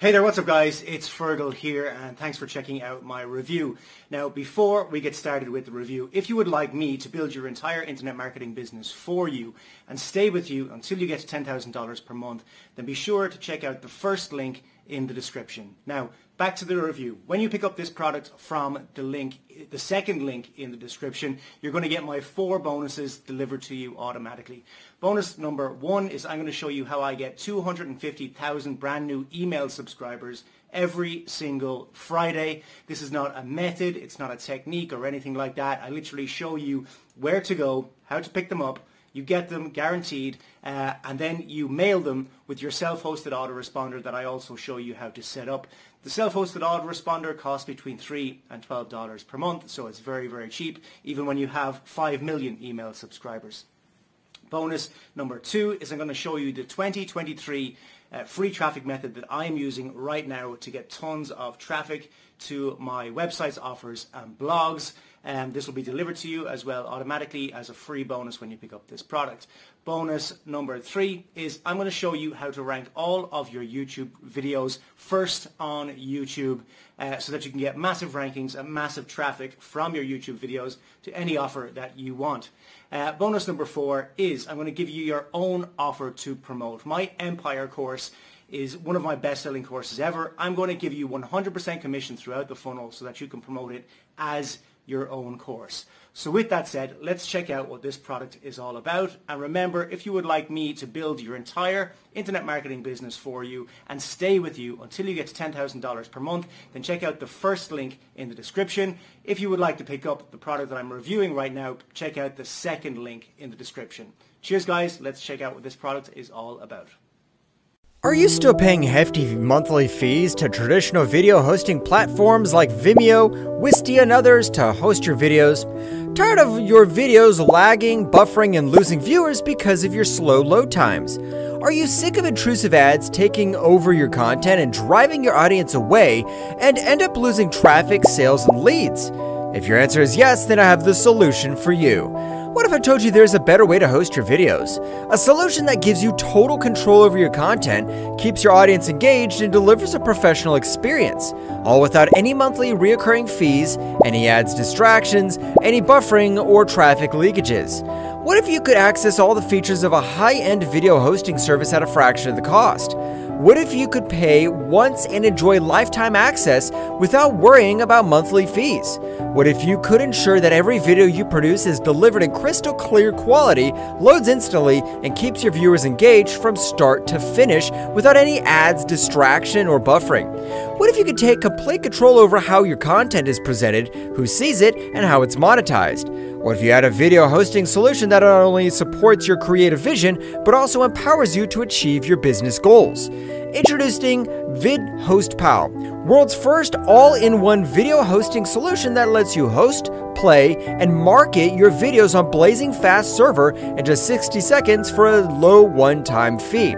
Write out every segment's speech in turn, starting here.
Hey there, what's up guys? It's Fergal here and thanks for checking out my review. Now before we get started with the review, if you would like me to build your entire internet marketing business for you and stay with you until you get to $10,000 per month, then be sure to check out the first link in the description. Now, back to the review. When you pick up this product from the link, the second link in the description, you're going to get my four bonuses delivered to you automatically. Bonus number one is I'm going to show you how I get 250,000 brand new email subscribers every single Friday. This is not a method, it's not a technique or anything like that. I literally show you where to go, how to pick them up, you get them guaranteed, uh, and then you mail them with your self-hosted autoresponder that I also show you how to set up. The self-hosted autoresponder costs between 3 and $12 per month, so it's very, very cheap, even when you have 5 million email subscribers. Bonus number two is I'm going to show you the 2023 uh, free traffic method that I am using right now to get tons of traffic to my websites, offers and blogs. Um, this will be delivered to you as well automatically as a free bonus when you pick up this product. Bonus number three is I'm going to show you how to rank all of your YouTube videos first on YouTube uh, so that you can get massive rankings and massive traffic from your YouTube videos to any offer that you want. Uh, bonus number four is I'm going to give you your own offer to promote. My Empire course is one of my best-selling courses ever. I'm going to give you 100% commission throughout the funnel so that you can promote it as your own course. So with that said, let's check out what this product is all about. And remember, if you would like me to build your entire internet marketing business for you and stay with you until you get to $10,000 per month, then check out the first link in the description. If you would like to pick up the product that I'm reviewing right now, check out the second link in the description. Cheers guys, let's check out what this product is all about. Are you still paying hefty monthly fees to traditional video hosting platforms like Vimeo, Wistia, and others to host your videos? Tired of your videos lagging, buffering, and losing viewers because of your slow load times? Are you sick of intrusive ads taking over your content and driving your audience away and end up losing traffic, sales, and leads? If your answer is yes, then I have the solution for you. What if I told you there's a better way to host your videos? A solution that gives you total control over your content, keeps your audience engaged, and delivers a professional experience, all without any monthly reoccurring fees, any ads distractions, any buffering, or traffic leakages. What if you could access all the features of a high end video hosting service at a fraction of the cost? What if you could pay once and enjoy lifetime access without worrying about monthly fees? What if you could ensure that every video you produce is delivered in crystal clear quality, loads instantly, and keeps your viewers engaged from start to finish without any ads, distraction, or buffering? What if you could take complete control over how your content is presented, who sees it, and how it's monetized? What if you had a video hosting solution that not only supports your creative vision, but also empowers you to achieve your business goals? Introducing VidHostPal, world's first all-in-one video hosting solution that lets you host, play, and market your videos on blazing fast server in just 60 seconds for a low one-time fee.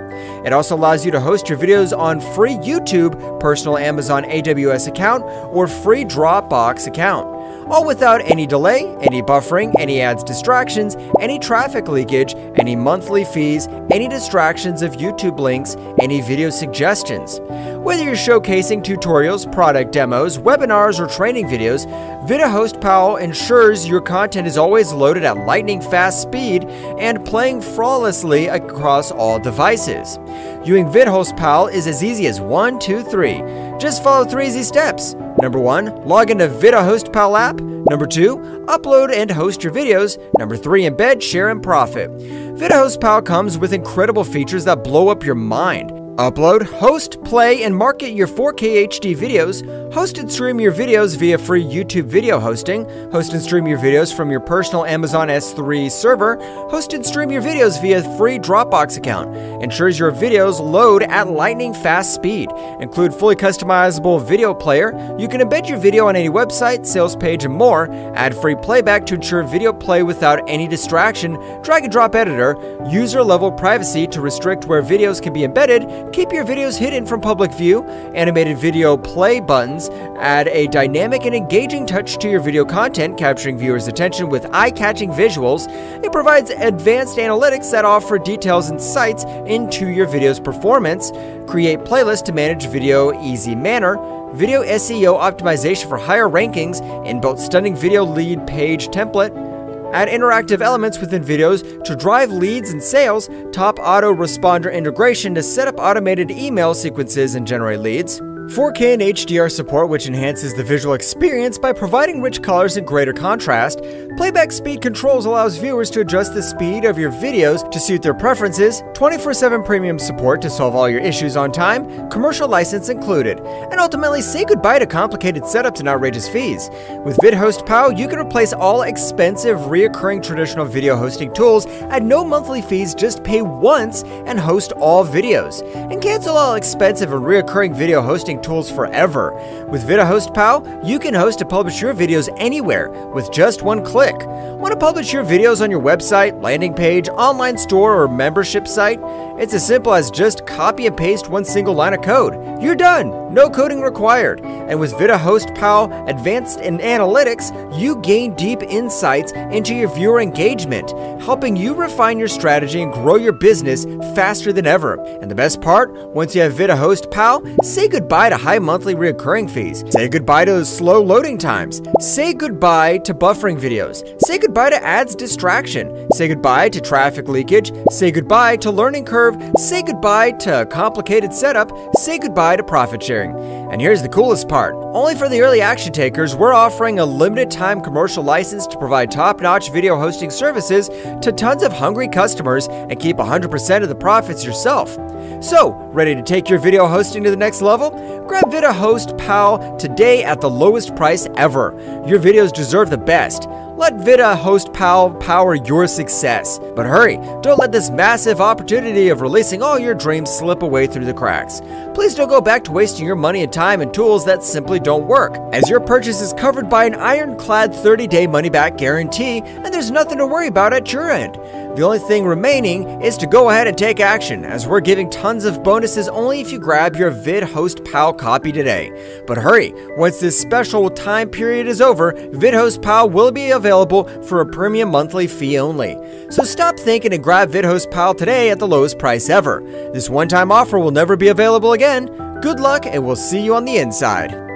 It also allows you to host your videos on free YouTube, personal Amazon AWS account, or free Dropbox account all without any delay, any buffering, any ads distractions, any traffic leakage, any monthly fees, any distractions of YouTube links, any video suggestions. Whether you're showcasing tutorials, product demos, webinars, or training videos, VidHostPal ensures your content is always loaded at lightning fast speed and playing flawlessly across all devices. Using VidHostPal is as easy as one, two, three. Just follow three easy steps. Number one, log into VidHostPal app. Number two, upload and host your videos. Number three, embed, share, and profit. VidHostPal comes with incredible features that blow up your mind. Upload, host, play, and market your 4K HD videos. Host and stream your videos via free YouTube video hosting. Host and stream your videos from your personal Amazon S3 server. Host and stream your videos via free Dropbox account. Ensures your videos load at lightning fast speed. Include fully customizable video player. You can embed your video on any website, sales page, and more. Add free playback to ensure video play without any distraction. Drag and drop editor. User level privacy to restrict where videos can be embedded keep your videos hidden from public view, animated video play buttons, add a dynamic and engaging touch to your video content, capturing viewers' attention with eye catching visuals. It provides advanced analytics that offer details and insights into your video's performance, create playlists to manage video easy manner, video SEO optimization for higher rankings, inbuilt stunning video lead page template, add interactive elements within videos to drive leads and sales, top autoresponder integration to set up automated email sequences and generate leads, 4K and HDR support, which enhances the visual experience by providing rich colors and greater contrast. Playback speed controls allows viewers to adjust the speed of your videos to suit their preferences. 24 7 premium support to solve all your issues on time, commercial license included. And ultimately, say goodbye to complicated setups and outrageous fees. With VidHostPal, you can replace all expensive, reoccurring traditional video hosting tools at no monthly fees, just pay once and host all videos. And cancel all expensive and reoccurring video hosting tools forever. With VidHostPal, you can host and publish your videos anywhere with just one click. Want to publish your videos on your website, landing page, online store, or membership site? It's as simple as just copy and paste one single line of code. You're done! No coding required. And with VidHostPal Advanced in Analytics, you gain deep insights into your viewer engagement, helping you refine your strategy and grow your business faster than ever. And the best part, once you have VidHostPal, say goodbye to high monthly recurring fees. Say goodbye to slow loading times. Say goodbye to buffering videos. Say goodbye to ads distraction. Say goodbye to traffic leakage. Say goodbye to learning curve. Say goodbye to a complicated setup. Say goodbye to profit sharing. And here's the coolest part. Only for the early action takers, we're offering a limited time commercial license to provide top notch video hosting services to tons of hungry customers and keep 100% of the profits yourself. So, ready to take your video hosting to the next level? Grab VidHostPal today at the lowest price ever. Your videos deserve the best. Let VidHostPal power your success. But hurry, don't let this massive opportunity of releasing all your dreams slip away through the cracks. Please don't go back to wasting your money and time and tools that simply don't work, as your purchase is covered by an ironclad 30 day money back guarantee, and there's nothing to worry about at your end. The only thing remaining is to go ahead and take action, as we're giving tons of bonuses only if you grab your VidHostPal copy today. But hurry, once this special time period is over, VidHostPal will be available for a premium monthly fee only. So stop thinking and grab VidHostPal today at the lowest price ever. This one time offer will never be available again. Good luck, and we'll see you on the inside.